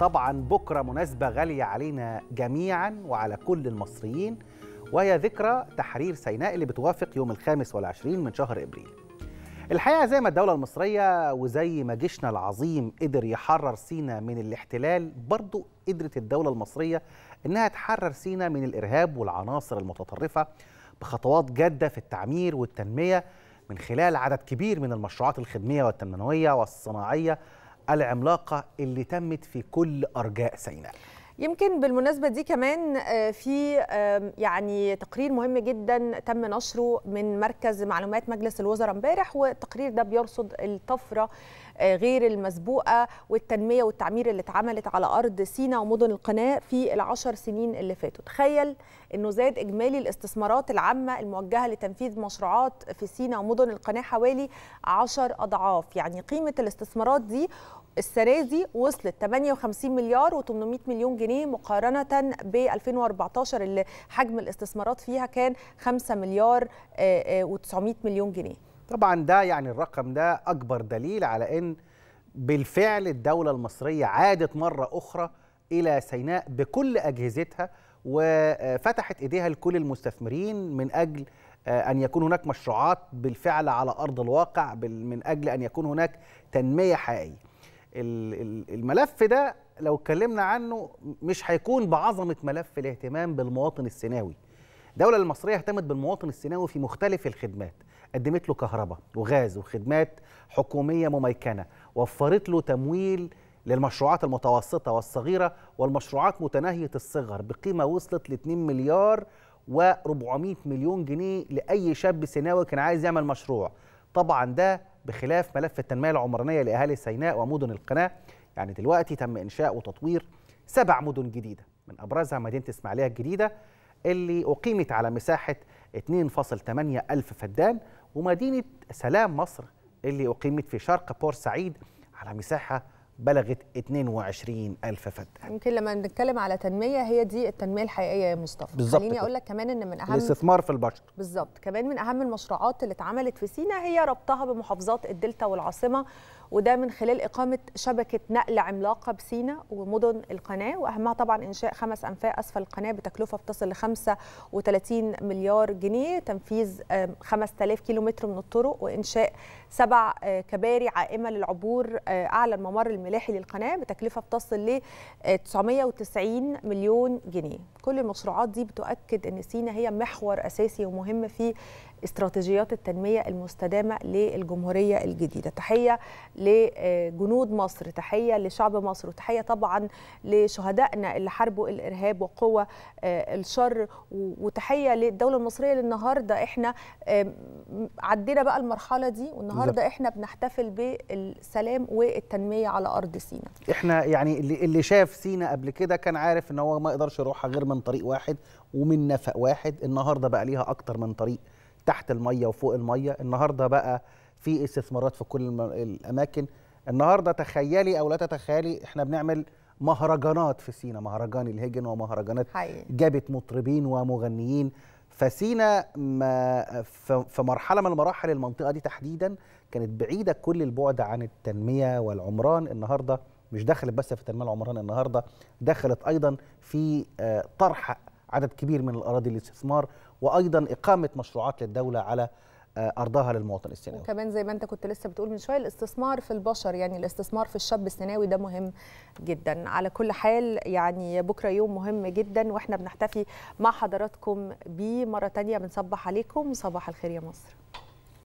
طبعا بكرة مناسبة غالية علينا جميعا وعلى كل المصريين وهي ذكرى تحرير سيناء اللي بتوافق يوم الخامس والعشرين من شهر إبريل. الحقيقة زي ما الدولة المصرية وزي ما جيشنا العظيم قدر يحرر سينا من الاحتلال برضو قدرت الدولة المصرية إنها تحرر سينا من الإرهاب والعناصر المتطرفة بخطوات جادة في التعمير والتنمية من خلال عدد كبير من المشروعات الخدمية والتنموية والصناعية العملاقة اللي تمت في كل أرجاء سيناء. يمكن بالمناسبة دي كمان في يعني تقرير مهم جدا تم نشره من مركز معلومات مجلس الوزراء امبارح والتقرير ده بيرصد الطفرة غير المسبوقة والتنمية والتعمير اللي اتعملت على أرض سينا ومدن القناة في العشر سنين اللي فاتوا. تخيل أنه زاد إجمالي الاستثمارات العامة الموجهة لتنفيذ مشروعات في سينا ومدن القناة حوالي 10 أضعاف. يعني قيمة الاستثمارات دي السنة دي وصلت 58 مليار و800 مليون جنيه. مقارنة ب 2014 اللي حجم الاستثمارات فيها كان 5 مليار و900 مليون جنيه. طبعا ده يعني الرقم ده أكبر دليل على إن بالفعل الدولة المصرية عادت مرة أخرى إلى سيناء بكل أجهزتها وفتحت إيديها لكل المستثمرين من أجل أن يكون هناك مشروعات بالفعل على أرض الواقع من أجل أن يكون هناك تنمية حقيقية. الملف ده لو اتكلمنا عنه مش هيكون بعظمة ملف الاهتمام بالمواطن السيناوي الدولة المصرية اهتمت بالمواطن السيناوي في مختلف الخدمات. قدمت له كهرباء وغاز وخدمات حكومية مميكنة. وفرت له تمويل للمشروعات المتوسطة والصغيرة والمشروعات متناهية الصغر بقيمة وصلت ل 2 مليار و400 مليون جنيه لأي شاب سيناوي كان عايز يعمل مشروع. طبعا ده بخلاف ملف التنمية العمرانية لأهالي سيناء ومدن القناة يعني دلوقتي تم إنشاء وتطوير سبع مدن جديدة من أبرزها مدينة إسماعيلية الجديدة اللي أقيمت على مساحة 2.8 ألف فدان ومدينة سلام مصر اللي أقيمت في شرق بورسعيد على مساحة بلغت 22 ألف فدان. يمكن لما نتكلم على تنمية هي دي التنمية الحقيقية يا مصطفى. بالظبط خليني. أقول لك كمان إن من أهم الاستثمار في البشر. بالظبط. كمان من أهم المشروعات اللي اتعملت في سينا هي ربطها بمحافظات الدلتا والعاصمة. وده من خلال إقامة شبكة نقل عملاقة بسينا ومدن القناة وأهمها طبعا إنشاء خمس أنفاق أسفل القناة بتكلفة بتصل ل 35 مليار جنيه تنفيذ آم، 5000 كيلومتر من الطرق وإنشاء سبع آه، كباري عائمة للعبور آه، أعلى الممر الملاحي للقناة بتكلفة بتصل ل آه، 990 مليون جنيه. كل المشروعات دي بتؤكد أن سينا هي محور أساسي ومهم في استراتيجيات التنمية المستدامة للجمهورية الجديدة. تحية لجنود مصر تحية لشعب مصر وتحية طبعا لشهدائنا اللي حاربوا الإرهاب وقوى آه، الشر وتحية للدولة المصرية اللي النهاردة إحنا آم، عدينا بقى المرحلة دي والنهاردة. إحنا بنحتفل بالسلام والتنمية على أرض سينا إحنا يعني اللي, اللي شاف سينا قبل كده كان عارف إن هو ما يقدرش يروحها غير من طريق واحد ومن نفق واحد. النهارده بقى ليها أكتر من طريق تحت المية وفوق المية. النهارده بقى في استثمارات في كل الأماكن. النهارده تخيلي أو لا تتخيلي إحنا بنعمل مهرجانات في سينا مهرجان الهجن ومهرجانات حقيقي. جابت مطربين ومغنيين. فسينا ما في مرحلة من المراحل المنطقة دي تحديدا كانت بعيدة كل البعد عن التنمية والعمران. النهارده مش دخلت بس في التنميه العمران النهارده دخلت أيضا في آه، طرح عدد كبير من الأراضي للاستثمار وأيضا إقامة مشروعات للدولة على ارضها للمواطن السيناوي وكمان زي ما أنت كنت لسه بتقول من شوية الاستثمار في البشر يعني الاستثمار في الشاب السيناوي ده مهم جدا. على كل حال يعني بكرة يوم مهم جدا وإحنا بنحتفي مع حضراتكم بيه مرة تانية. بنصبح عليكم صباح الخير يا مصر.